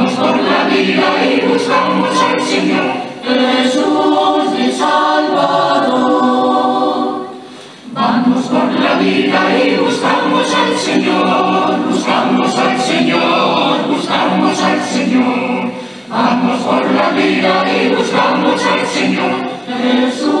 Vamos por la vida y buscamos al Señor, Jesús mi Salvador. Vamos por la vida y buscamos al Señor, buscamos al Señor, buscamos al Señor. Vamos por la vida y buscamos al Señor, Jesús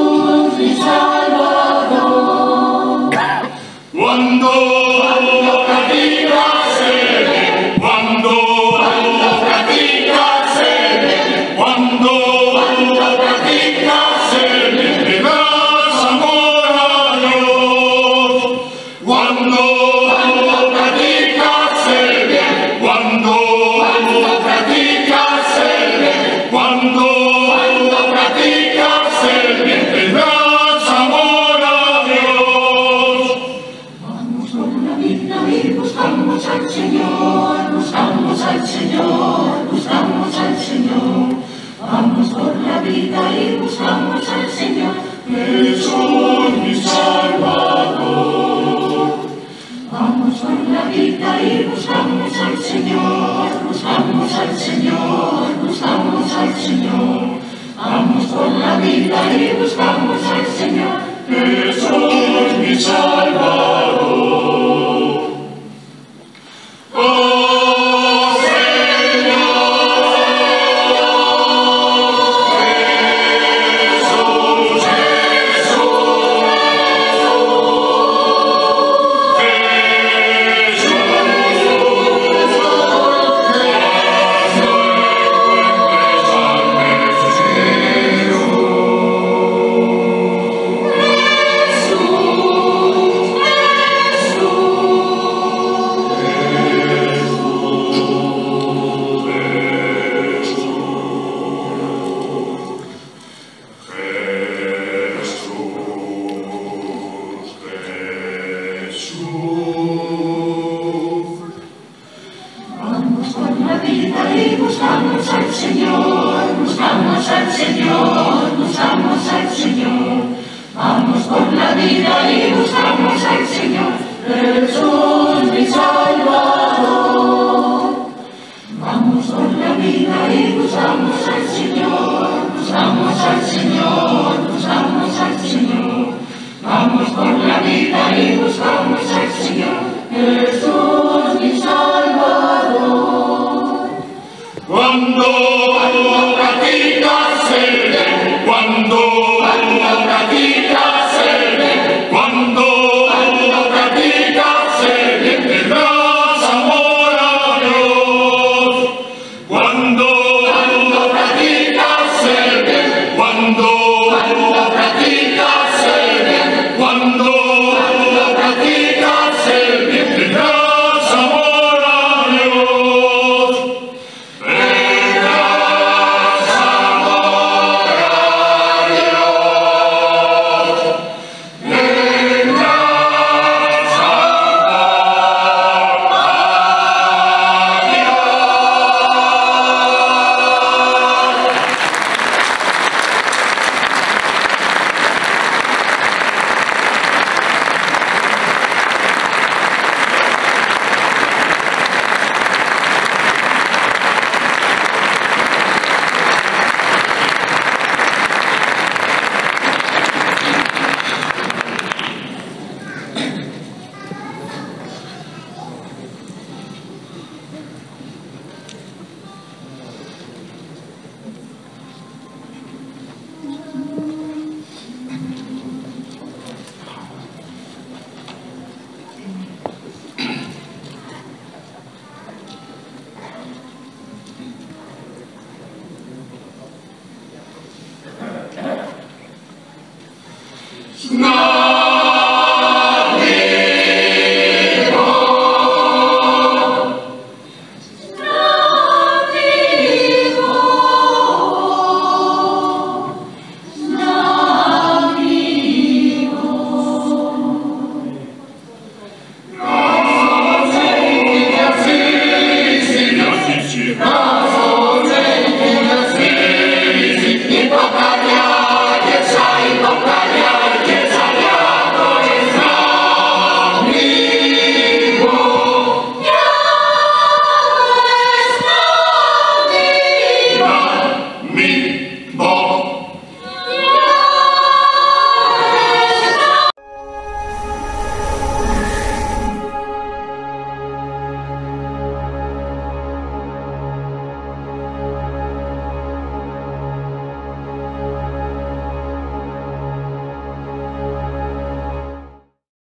Senhor, que sois missão. Y buscamos al Señor, buscamos al Señor, buscamos al Señor, vamos por la vida y buscamos al Señor, Jesús. No!